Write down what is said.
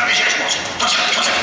な飯がしもどちらで